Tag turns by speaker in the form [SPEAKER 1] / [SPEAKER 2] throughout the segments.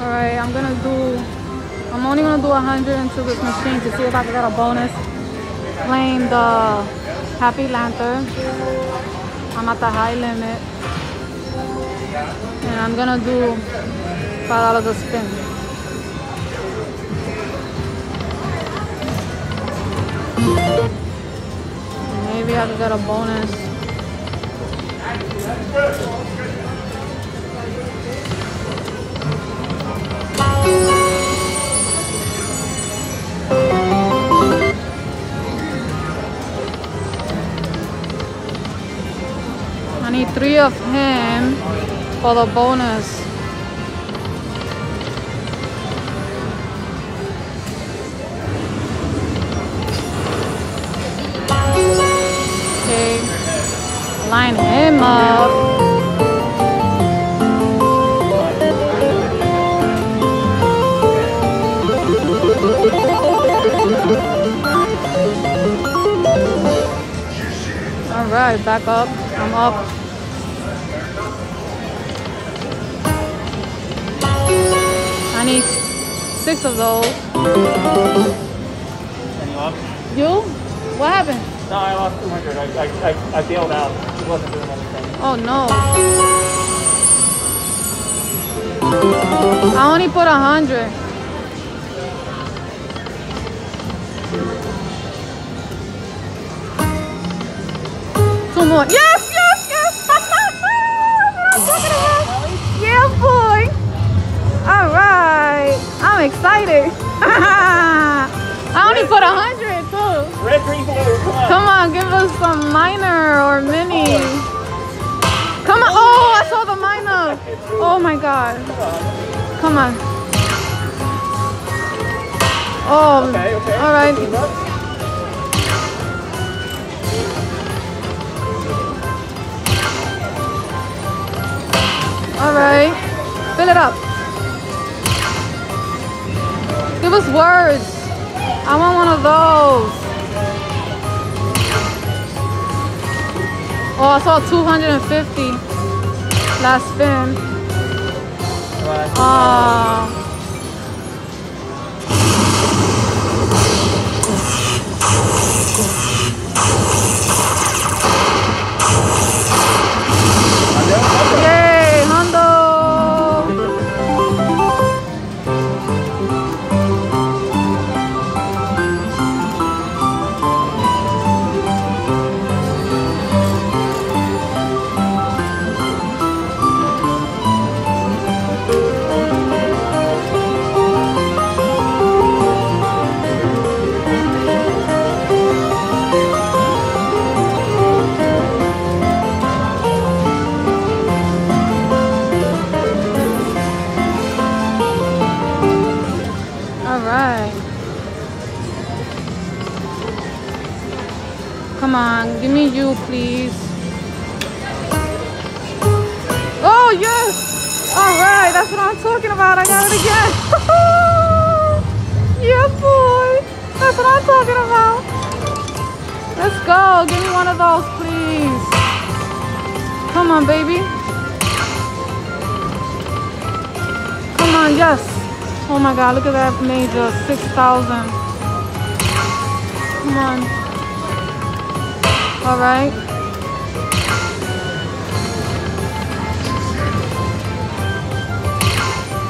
[SPEAKER 1] Alright, I'm gonna do, I'm only gonna do 100 into this machine to see if I can get a bonus. Playing the Happy Lantern. I'm at the high limit. And I'm gonna do $5 a spin. Maybe I could get a bonus. I need three of him for the bonus. Line him up. All right, back up. I'm up. I need six of those.
[SPEAKER 2] And you up?
[SPEAKER 1] You? What happened?
[SPEAKER 2] No, I lost 200. I, I, I, I bailed out. He wasn't doing anything.
[SPEAKER 1] Oh no. I only put a hundred. Two more. Yes, yes, yes. Yeah, boy. All right. I'm excited.
[SPEAKER 2] Come on.
[SPEAKER 1] Come on, give us some minor or mini. Come on. Oh, I saw the minor. Oh my god. Come on. Oh,
[SPEAKER 2] Okay, okay.
[SPEAKER 1] all right. All right. Fill it up. Give us words. I want one of those. Oh, I saw 250 last spin.
[SPEAKER 2] Right.
[SPEAKER 1] Ah. Come on, give me you, please. Oh, yes! All right, that's what I'm talking about. I got it again. yeah, boy. That's what I'm talking about. Let's go. Give me one of those, please. Come on, baby. Come on, yes. Oh my god, look at that major. 6,000. Come on. All right.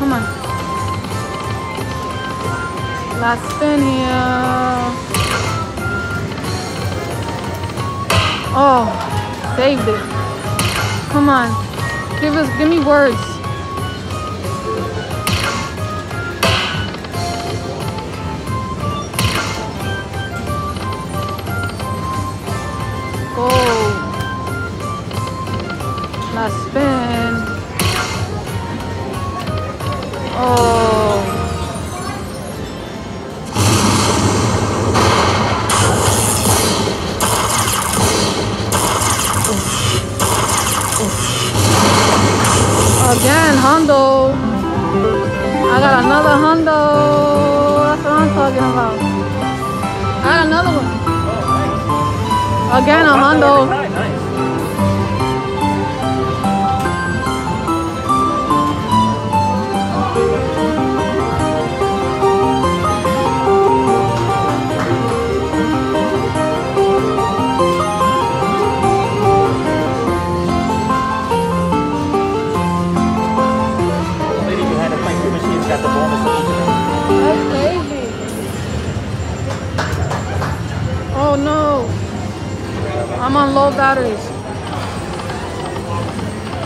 [SPEAKER 1] Come on. Last spin here. Oh, saved it. Come on. Give us, give me words. Last spin. Oh. Again, Hondo. I got another Hondo. That's what I'm talking about. I got another one. Again, a
[SPEAKER 2] That's
[SPEAKER 1] I'm on low batteries.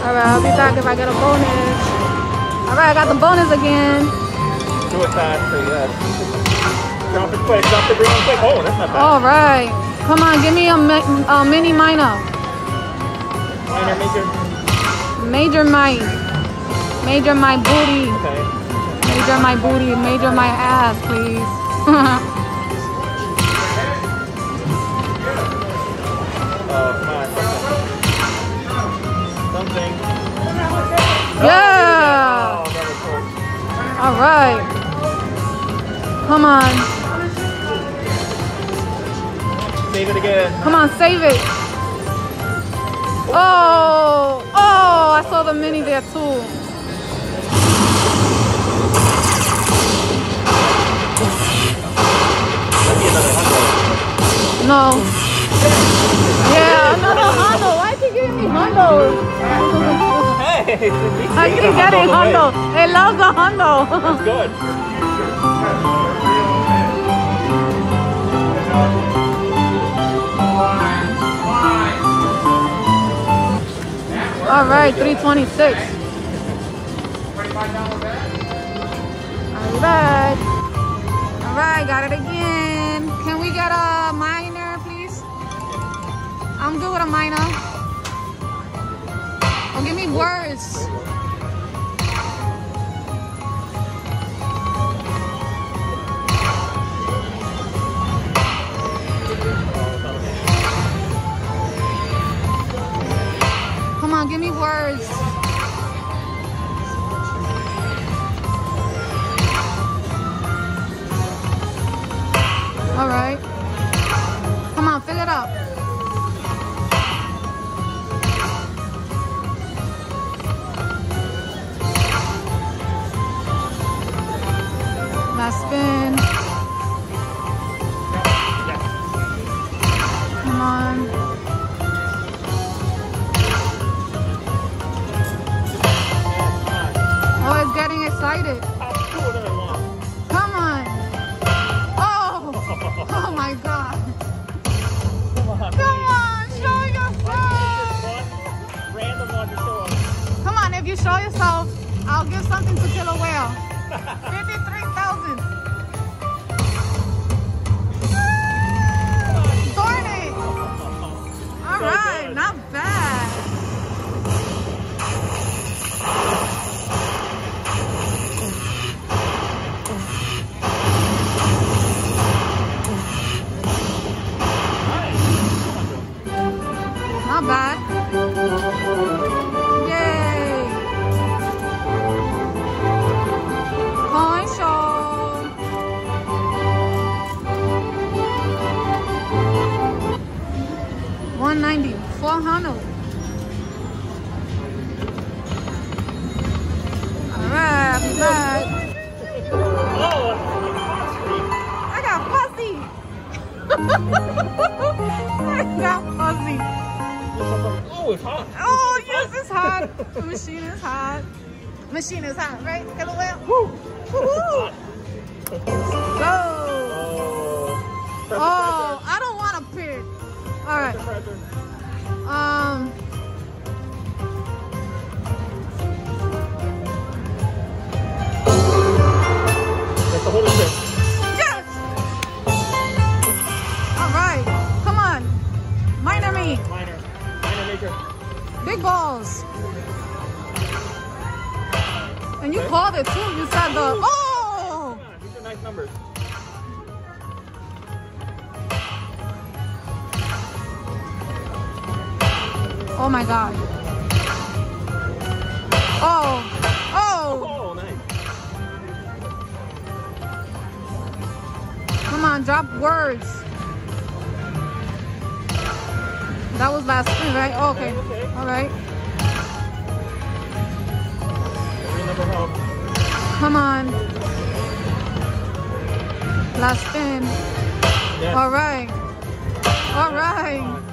[SPEAKER 1] Alright, I'll be back if I get a bonus. Alright, I got the bonus again.
[SPEAKER 2] Do it fast, so yes. Drop it quick, drop the green quick. Oh, that's not bad.
[SPEAKER 1] Alright. Come on, give me a, a mini minor.
[SPEAKER 2] Minor, major.
[SPEAKER 1] Major my. Major my booty.
[SPEAKER 2] Okay.
[SPEAKER 1] Major my booty. Major my ass, please. right. Come on.
[SPEAKER 2] Save it again.
[SPEAKER 1] Come on, save it. Oh, oh, I saw the mini there too.
[SPEAKER 2] That'd be another hundred.
[SPEAKER 1] No. Yeah, another Hondo. Why is he giving me Hondo? I keep getting Hondo. I love the Hondo.
[SPEAKER 2] That's good.
[SPEAKER 1] All right, 326. All right. All right, got it again. Can we get a minor, please? I'm good with a minor. Me words. Come on, give me words. Show yourself, I'll give something to kill a Whale. 53,000. Darn it. All right, 190 400 all right be back. I got fuzzy i got fuzzy
[SPEAKER 2] oh it's hot.
[SPEAKER 1] Oh yes it's hot. The machine is hot. Machine is hot right? Hello Woo. Woo. -hoo. go.
[SPEAKER 2] Oh.
[SPEAKER 1] oh. All right. Um.
[SPEAKER 2] That's the whole shit.
[SPEAKER 1] Yes! All right. Come on. Minor me.
[SPEAKER 2] Minor. Minor, major.
[SPEAKER 1] Big balls. And you called it too. You said the. Oh! Oh my god. Oh. Oh.
[SPEAKER 2] oh nice.
[SPEAKER 1] Come on, drop words. That was last spin, right? Oh, okay.
[SPEAKER 2] okay.
[SPEAKER 1] All right. Come on. Last spin.
[SPEAKER 2] Yes.
[SPEAKER 1] All right. All right.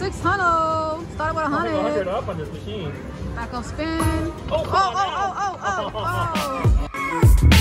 [SPEAKER 1] Six hundred. Started with
[SPEAKER 2] a hundred.
[SPEAKER 1] Hundred
[SPEAKER 2] up on this machine.
[SPEAKER 1] Back up spin.
[SPEAKER 2] Oh,
[SPEAKER 1] oh, oh,
[SPEAKER 2] oh,
[SPEAKER 1] oh, oh, oh. oh.